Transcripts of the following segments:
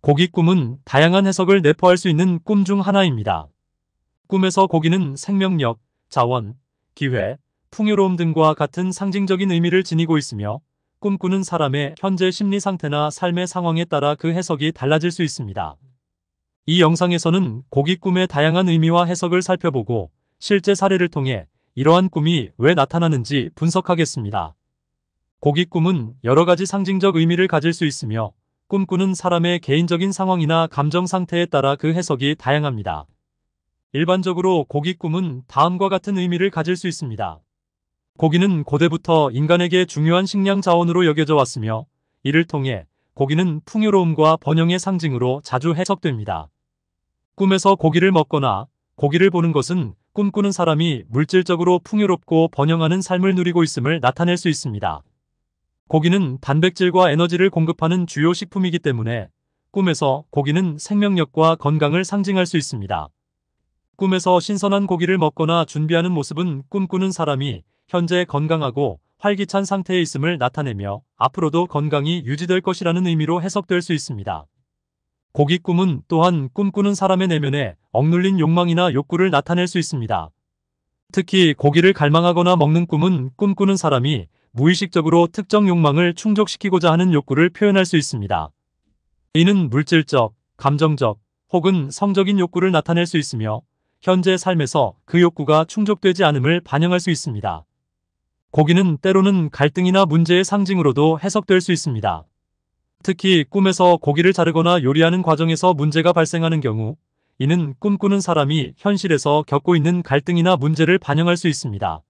고기 꿈은 다양한 해석을 내포할 수 있는 꿈 중 하나입니다. 꿈에서 고기는 생명력, 자원, 기회, 풍요로움 등과 같은 상징적인 의미를 지니고 있으며 꿈꾸는 사람의 현재 심리 상태나 삶의 상황에 따라 그 해석이 달라질 수 있습니다. 이 영상에서는 고기 꿈의 다양한 의미와 해석을 살펴보고 실제 사례를 통해 이러한 꿈이 왜 나타나는지 분석하겠습니다. 고기 꿈은 여러 가지 상징적 의미를 가질 수 있으며 꿈꾸는 사람의 개인적인 상황이나 감정 상태에 따라 그 해석이 다양합니다. 일반적으로 고기 꿈은 다음과 같은 의미를 가질 수 있습니다. 고기는 고대부터 인간에게 중요한 식량 자원으로 여겨져 왔으며 이를 통해 고기는 풍요로움과 번영의 상징으로 자주 해석됩니다. 꿈에서 고기를 먹거나 고기를 보는 것은 꿈꾸는 사람이 물질적으로 풍요롭고 번영하는 삶을 누리고 있음을 나타낼 수 있습니다. 고기는 단백질과 에너지를 공급하는 주요 식품이기 때문에 꿈에서 고기는 생명력과 건강을 상징할 수 있습니다. 꿈에서 신선한 고기를 먹거나 준비하는 모습은 꿈꾸는 사람이 현재 건강하고 활기찬 상태에 있음을 나타내며 앞으로도 건강이 유지될 것이라는 의미로 해석될 수 있습니다. 고기 꿈은 또한 꿈꾸는 사람의 내면에 억눌린 욕망이나 욕구를 나타낼 수 있습니다. 특히 고기를 갈망하거나 먹는 꿈은 꿈꾸는 사람이 무의식적으로 특정 욕망을 충족시키고자 하는 욕구를 표현할 수 있습니다. 이는 물질적, 감정적 혹은 성적인 욕구를 나타낼 수 있으며 현재 삶에서 그 욕구가 충족되지 않음을 반영할 수 있습니다. 고기는 때로는 갈등이나 문제의 상징으로도 해석될 수 있습니다. 특히 꿈에서 고기를 자르거나 요리하는 과정에서 문제가 발생하는 경우 이는 꿈꾸는 사람이 현실에서 겪고 있는 갈등이나 문제를 반영할 수 있습니다.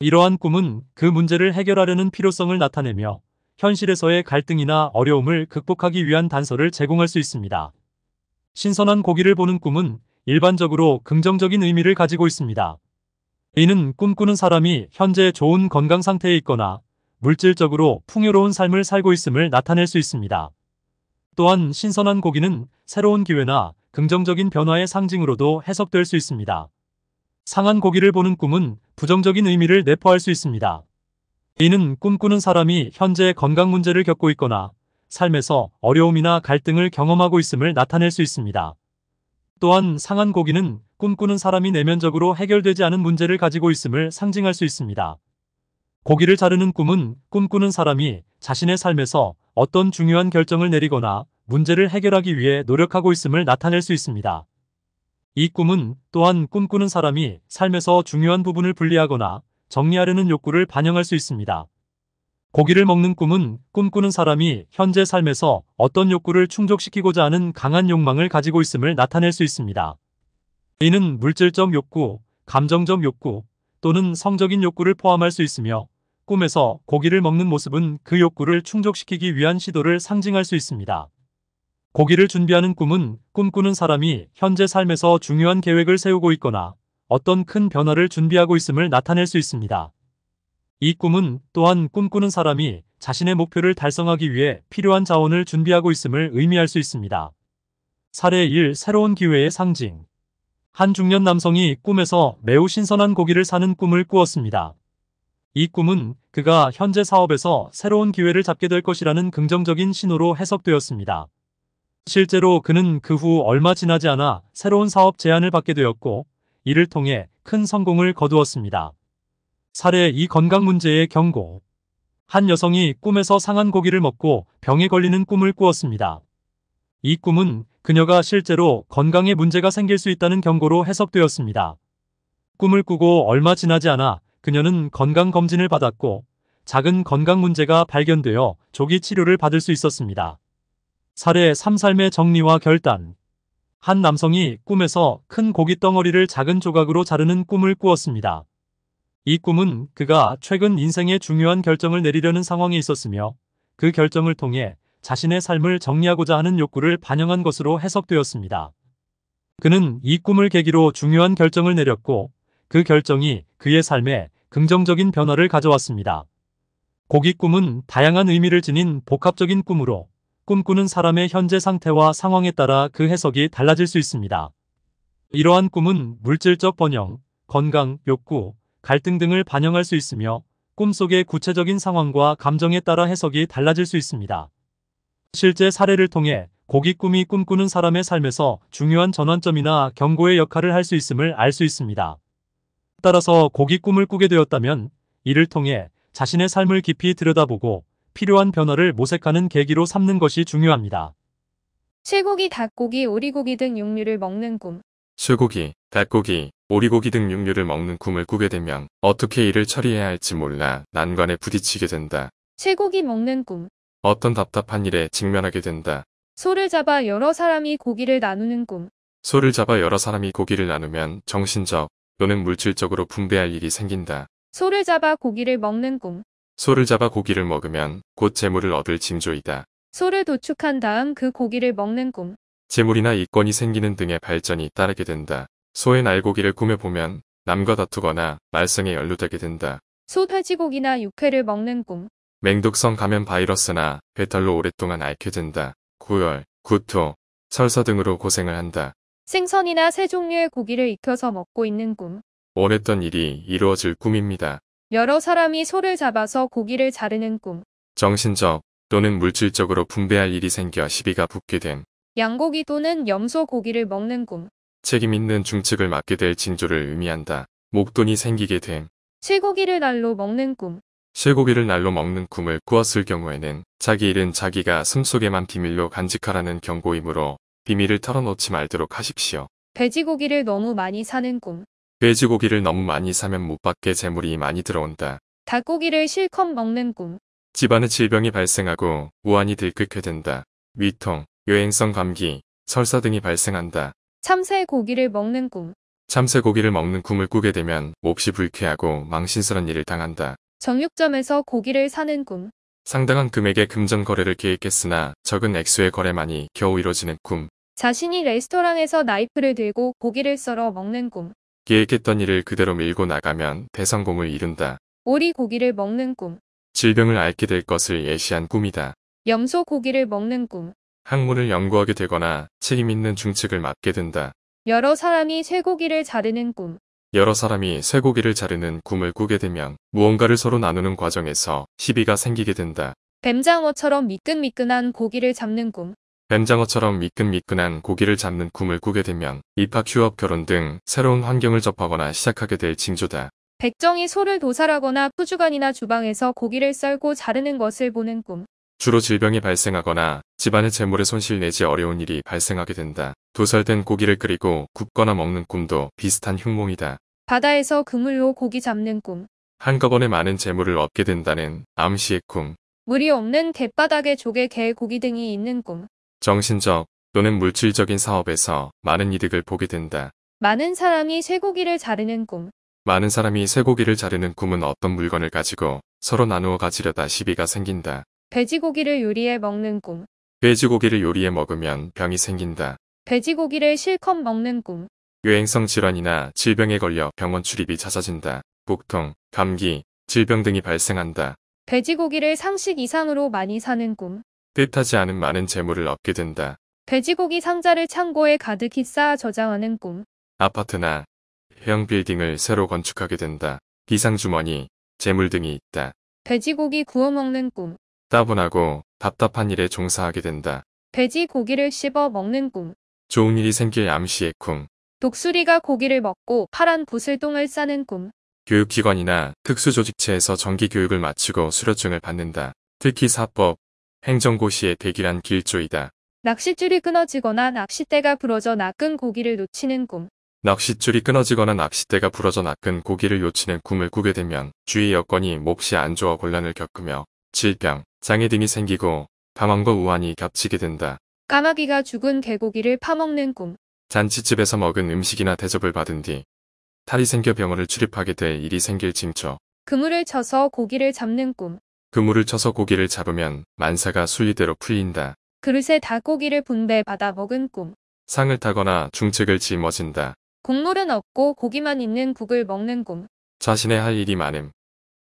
이러한 꿈은 그 문제를 해결하려는 필요성을 나타내며 현실에서의 갈등이나 어려움을 극복하기 위한 단서를 제공할 수 있습니다. 신선한 고기를 보는 꿈은 일반적으로 긍정적인 의미를 가지고 있습니다. 이는 꿈꾸는 사람이 현재 좋은 건강 상태에 있거나 물질적으로 풍요로운 삶을 살고 있음을 나타낼 수 있습니다. 또한 신선한 고기는 새로운 기회나 긍정적인 변화의 상징으로도 해석될 수 있습니다. 상한 고기를 보는 꿈은 부정적인 의미를 내포할 수 있습니다. 이는 꿈꾸는 사람이 현재 건강 문제를 겪고 있거나 삶에서 어려움이나 갈등을 경험하고 있음을 나타낼 수 있습니다. 또한 상한 고기는 꿈꾸는 사람이 내면적으로 해결되지 않은 문제를 가지고 있음을 상징할 수 있습니다. 고기를 자르는 꿈은 꿈꾸는 사람이 자신의 삶에서 어떤 중요한 결정을 내리거나 문제를 해결하기 위해 노력하고 있음을 나타낼 수 있습니다. 이 꿈은 또한 꿈꾸는 사람이 삶에서 중요한 부분을 분리하거나 정리하려는 욕구를 반영할 수 있습니다. 고기를 먹는 꿈은 꿈꾸는 사람이 현재 삶에서 어떤 욕구를 충족시키고자 하는 강한 욕망을 가지고 있음을 나타낼 수 있습니다. 이는 물질적 욕구, 감정적 욕구 또는 성적인 욕구를 포함할 수 있으며 꿈에서 고기를 먹는 모습은 그 욕구를 충족시키기 위한 시도를 상징할 수 있습니다. 고기를 준비하는 꿈은 꿈꾸는 사람이 현재 삶에서 중요한 계획을 세우고 있거나 어떤 큰 변화를 준비하고 있음을 나타낼 수 있습니다. 이 꿈은 또한 꿈꾸는 사람이 자신의 목표를 달성하기 위해 필요한 자원을 준비하고 있음을 의미할 수 있습니다. 사례 1. 새로운 기회의 상징 한 중년 남성이 꿈에서 매우 신선한 고기를 사는 꿈을 꾸었습니다. 이 꿈은 그가 현재 사업에서 새로운 기회를 잡게 될 것이라는 긍정적인 신호로 해석되었습니다. 실제로 그는 그 후 얼마 지나지 않아 새로운 사업 제안을 받게 되었고 이를 통해 큰 성공을 거두었습니다. 사례 이 건강 문제의 경고 한 여성이 꿈에서 상한 고기를 먹고 병에 걸리는 꿈을 꾸었습니다. 이 꿈은 그녀가 실제로 건강에 문제가 생길 수 있다는 경고로 해석되었습니다. 꿈을 꾸고 얼마 지나지 않아 그녀는 건강검진을 받았고 작은 건강 문제가 발견되어 조기 치료를 받을 수 있었습니다. 사례 3삶의 정리와 결단 한 남성이 꿈에서 큰 고기 덩어리를 작은 조각으로 자르는 꿈을 꾸었습니다. 이 꿈은 그가 최근 인생의 중요한 결정을 내리려는 상황에 있었으며 그 결정을 통해 자신의 삶을 정리하고자 하는 욕구를 반영한 것으로 해석되었습니다. 그는 이 꿈을 계기로 중요한 결정을 내렸고 그 결정이 그의 삶에 긍정적인 변화를 가져왔습니다. 고기 꿈은 다양한 의미를 지닌 복합적인 꿈으로 꿈꾸는 사람의 현재 상태와 상황에 따라 그 해석이 달라질 수 있습니다. 이러한 꿈은 물질적 번영, 건강, 욕구, 갈등 등을 반영할 수 있으며 꿈속의 구체적인 상황과 감정에 따라 해석이 달라질 수 있습니다. 실제 사례를 통해 고기 꿈이 꿈꾸는 사람의 삶에서 중요한 전환점이나 경고의 역할을 할 수 있음을 알 수 있습니다. 따라서 고기 꿈을 꾸게 되었다면 이를 통해 자신의 삶을 깊이 들여다보고 필요한 변화를 모색하는 계기로 삼는 것이 중요합니다. 쇠고기, 닭고기, 오리고기 등 육류를 먹는 꿈. 쇠고기, 닭고기, 오리고기 등 육류를 먹는 꿈을 꾸게 되면 어떻게 일을 처리해야 할지 몰라 난관에 부딪히게 된다. 쇠고기 먹는 꿈. 어떤 답답한 일에 직면하게 된다. 소를 잡아 여러 사람이 고기를 나누는 꿈. 소를 잡아 여러 사람이 고기를 나누면 정신적 또는 물질적으로 분배할 일이 생긴다. 소를 잡아 고기를 먹는 꿈. 소를 잡아 고기를 먹으면 곧 재물을 얻을 징조이다. 소를 도축한 다음 그 고기를 먹는 꿈. 재물이나 이권이 생기는 등의 발전이 따르게 된다. 소의 날고기를 꿈에 보면 남과 다투거나 말썽에 연루되게 된다. 소 돼지고기나 육회를 먹는 꿈. 맹독성 감염 바이러스나 배탈로 오랫동안 앓게 된다. 구열, 구토, 설사 등으로 고생을 한다. 생선이나 새 종류의 고기를 익혀서 먹고 있는 꿈. 원했던 일이 이루어질 꿈입니다. 여러 사람이 소를 잡아서 고기를 자르는 꿈. 정신적 또는 물질적으로 분배할 일이 생겨 시비가 붙게 됨. 양고기 또는 염소 고기를 먹는 꿈. 책임 있는 중측을 맡게 될 징조를 의미한다. 목돈이 생기게 됨. 쇠고기를 날로 먹는 꿈. 쇠고기를 날로 먹는 꿈을 꾸었을 경우에는 자기 일은 자기가 숨속에만 비밀로 간직하라는 경고이므로 비밀을 털어놓지 말도록 하십시오. 돼지고기를 너무 많이 사는 꿈. 돼지고기를 너무 많이 사면 못 받게 재물이 많이 들어온다. 닭고기를 실컷 먹는 꿈. 집안에 질병이 발생하고 우환이 들끓게 된다. 위통, 여행성 감기, 설사 등이 발생한다. 참새 고기를 먹는 꿈. 참새 고기를 먹는 꿈을 꾸게 되면 몹시 불쾌하고 망신스런 일을 당한다. 정육점에서 고기를 사는 꿈. 상당한 금액의 금전 거래를 계획했으나 적은 액수의 거래만이 겨우 이뤄지는 꿈. 자신이 레스토랑에서 나이프를 들고 고기를 썰어 먹는 꿈. 계획했던 일을 그대로 밀고 나가면 대성공을 이룬다. 오리 고기를 먹는 꿈. 질병을 앓게 될 것을 예시한 꿈이다. 염소 고기를 먹는 꿈. 학문을 연구하게 되거나 책임 있는 중측을 맡게 된다. 여러 사람이 쇠고기를 자르는 꿈. 여러 사람이 쇠고기를 자르는 꿈을 꾸게 되면 무언가를 서로 나누는 과정에서 시비가 생기게 된다. 뱀장어처럼 미끈미끈한 고기를 잡는 꿈. 뱀장어처럼 미끈미끈한 고기를 잡는 꿈을 꾸게 되면 입학, 휴업, 결혼 등 새로운 환경을 접하거나 시작하게 될 징조다. 백정이 소를 도살하거나 푸주간이나 주방에서 고기를 썰고 자르는 것을 보는 꿈. 주로 질병이 발생하거나 집안의 재물에 손실 내지 어려운 일이 발생하게 된다. 도살된 고기를 끓이고 굽거나 먹는 꿈도 비슷한 흉몽이다. 바다에서 그물로 고기 잡는 꿈. 한꺼번에 많은 재물을 얻게 된다는 암시의 꿈. 물이 없는 갯바닥에 조개, 개, 고기 등이 있는 꿈. 정신적 또는 물질적인 사업에서 많은 이득을 보게 된다. 많은 사람이 쇠고기를 자르는 꿈. 많은 사람이 쇠고기를 자르는 꿈은 어떤 물건을 가지고 서로 나누어 가지려다 시비가 생긴다. 돼지고기를 요리해 먹는 꿈. 돼지고기를 요리해 먹으면 병이 생긴다. 돼지고기를 실컷 먹는 꿈. 유행성 질환이나 질병에 걸려 병원 출입이 잦아진다. 복통, 감기, 질병 등이 발생한다. 돼지고기를 상식 이상으로 많이 사는 꿈. 뜻하지 않은 많은 재물을 얻게 된다. 돼지고기 상자를 창고에 가득히 쌓아 저장하는 꿈. 아파트나 형 빌딩을 새로 건축하게 된다. 비상주머니, 재물 등이 있다. 돼지고기 구워 먹는 꿈. 따분하고 답답한 일에 종사하게 된다. 돼지고기를 씹어 먹는 꿈. 좋은 일이 생길 암시의 꿈. 독수리가 고기를 먹고 파란 부슬똥을 싸는 꿈. 교육기관이나 특수조직체에서 정기교육을 마치고 수료증을 받는다. 특히 사법, 행정고시에 대기란 길조이다. 낚싯줄이 끊어지거나 낚싯대가 부러져 낚은 고기를 놓치는 꿈. 낚싯줄이 끊어지거나 낚싯대가 부러져 낚은 고기를 놓치는 꿈을 꾸게 되면 주위 여건이 몹시 안 좋아 곤란을 겪으며 질병, 장애 등이 생기고 방황과 우환이 겹치게 된다. 까마귀가 죽은 개고기를 파먹는 꿈. 잔치집에서 먹은 음식이나 대접을 받은 뒤 탈이 생겨 병원을 출입하게 될 일이 생길 징조. 그물을 쳐서 고기를 잡는 꿈. 그물을 쳐서 고기를 잡으면 만사가 순리대로 풀린다. 그릇에 닭고기를 분배 받아 먹은 꿈. 상을 타거나 중책을 짊어진다. 국물은 없고 고기만 있는 국을 먹는 꿈. 자신의 할 일이 많음.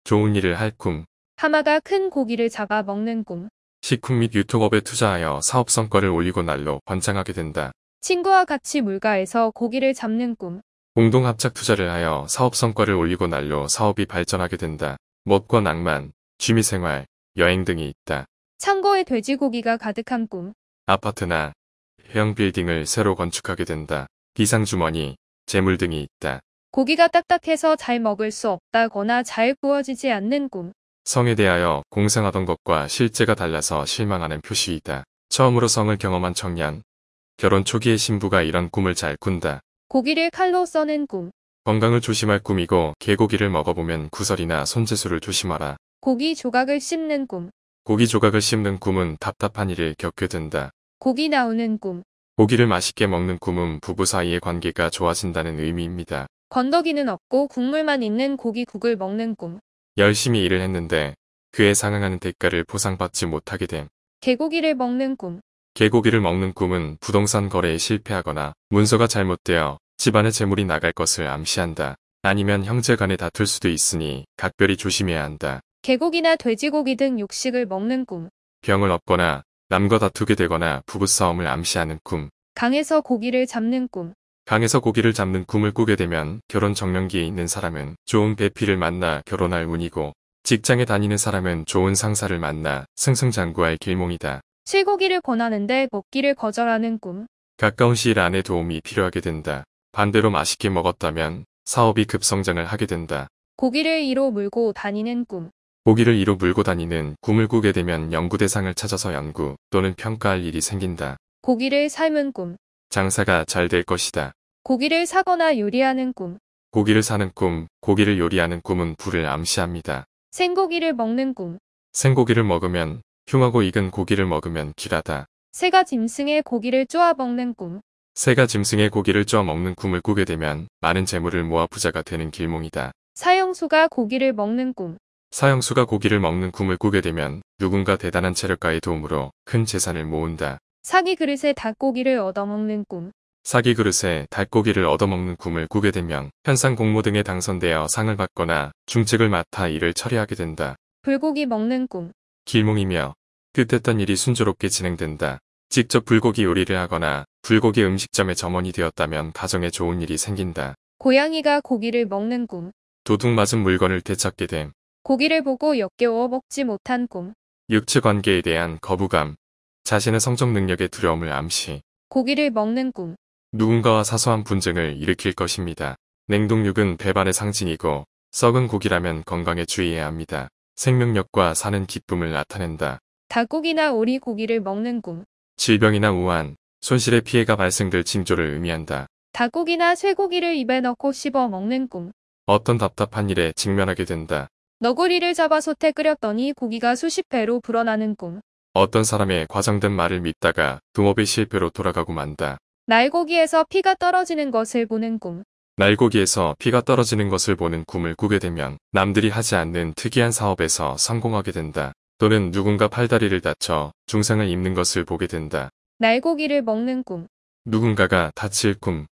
좋은 일을 할 꿈. 하마가 큰 고기를 잡아 먹는 꿈. 식품 및 유통업에 투자하여 사업 성과를 올리고 날로 번창하게 된다. 친구와 같이 물가에서 고기를 잡는 꿈. 공동 합작 투자를 하여 사업 성과를 올리고 날로 사업이 발전하게 된다. 멋과 낭만, 취미생활, 여행 등이 있다. 창고에 돼지고기가 가득한 꿈. 아파트나 형 빌딩을 새로 건축하게 된다. 비상주머니, 재물 등이 있다. 고기가 딱딱해서 잘 먹을 수 없다거나 잘 구워지지 않는 꿈. 성에 대하여 공상하던 것과 실제가 달라서 실망하는 표시이다. 처음으로 성을 경험한 청년. 결혼 초기의 신부가 이런 꿈을 잘 꾼다. 고기를 칼로 써는 꿈. 건강을 조심할 꿈이고 개고기를 먹어보면 구설이나 손재수를 조심하라. 고기 조각을 씹는 꿈. 고기 조각을 씹는 꿈은 답답한 일을 겪게 된다. 고기 나오는 꿈. 고기를 맛있게 먹는 꿈은 부부 사이의 관계가 좋아진다는 의미입니다. 건더기는 없고 국물만 있는 고기국을 먹는 꿈. 열심히 일을 했는데 그에 상응하는 대가를 보상받지 못하게 됨. 개고기를 먹는 꿈. 개고기를 먹는 꿈은 부동산 거래에 실패하거나 문서가 잘못되어 집안의 재물이 나갈 것을 암시한다. 아니면 형제 간에 다툴 수도 있으니 각별히 조심해야 한다. 개고기나 돼지고기 등 육식을 먹는 꿈. 병을 얻거나 남과 다투게 되거나 부부싸움을 암시하는 꿈. 강에서 고기를 잡는 꿈. 강에서 고기를 잡는 꿈을 꾸게 되면 결혼 정년기에 있는 사람은 좋은 배필을 만나 결혼할 운이고 직장에 다니는 사람은 좋은 상사를 만나 승승장구할 길몽이다. 실고기를 권하는데 먹기를 거절하는 꿈. 가까운 시일 안에 도움이 필요하게 된다. 반대로 맛있게 먹었다면 사업이 급성장을 하게 된다. 고기를 이로 물고 다니는 꿈. 고기를 이로 물고 다니는 꿈을 꾸게 되면 연구 대상을 찾아서 연구 또는 평가할 일이 생긴다. 고기를 삶은 꿈. 장사가 잘 될 것이다. 고기를 사거나 요리하는 꿈. 고기를 사는 꿈, 고기를 요리하는 꿈은 불을 암시합니다. 생고기를 먹는 꿈. 생고기를 먹으면 흉하고 익은 고기를 먹으면 길하다. 새가 짐승의 고기를 쪼아 먹는 꿈. 새가 짐승의 고기를 쪄 먹는 꿈을 꾸게 되면 많은 재물을 모아 부자가 되는 길몽이다. 사형수가 고기를 먹는 꿈. 사형수가 고기를 먹는 꿈을 꾸게 되면 누군가 대단한 체력가의 도움으로 큰 재산을 모은다. 사기 그릇에 닭고기를 얻어먹는 꿈. 사기 그릇에 닭고기를 얻어먹는 꿈을 꾸게 되면 현상 공모 등에 당선되어 상을 받거나 중책을 맡아 일을 처리하게 된다. 불고기 먹는 꿈. 길몽이며 뜻했던 일이 순조롭게 진행된다. 직접 불고기 요리를 하거나 불고기 음식점의 점원이 되었다면 가정에 좋은 일이 생긴다. 고양이가 고기를 먹는 꿈. 도둑 맞은 물건을 되찾게 됨. 고기를 보고 역겨워 먹지 못한 꿈. 육체 관계에 대한 거부감, 자신의 성적 능력의 두려움을 암시, 고기를 먹는 꿈. 누군가와 사소한 분쟁을 일으킬 것입니다. 냉동육은 배반의 상징이고 썩은 고기라면 건강에 주의해야 합니다. 생명력과 사는 기쁨을 나타낸다. 닭고기나 오리 고기를 먹는 꿈. 질병이나 우한, 손실의 피해가 발생될 징조를 의미한다. 닭고기나 쇠고기를 입에 넣고 씹어 먹는 꿈. 어떤 답답한 일에 직면하게 된다. 너구리를 잡아 솥에 끓였더니 고기가 수십 배로 불어나는 꿈. 어떤 사람의 과장된 말을 믿다가 동업의 실패로 돌아가고 만다. 날고기에서 피가 떨어지는 것을 보는 꿈. 날고기에서 피가 떨어지는 것을 보는 꿈을 꾸게 되면 남들이 하지 않는 특이한 사업에서 성공하게 된다. 또는 누군가 팔다리를 다쳐 중상을 입는 것을 보게 된다. 날고기를 먹는 꿈. 누군가가 다칠 꿈,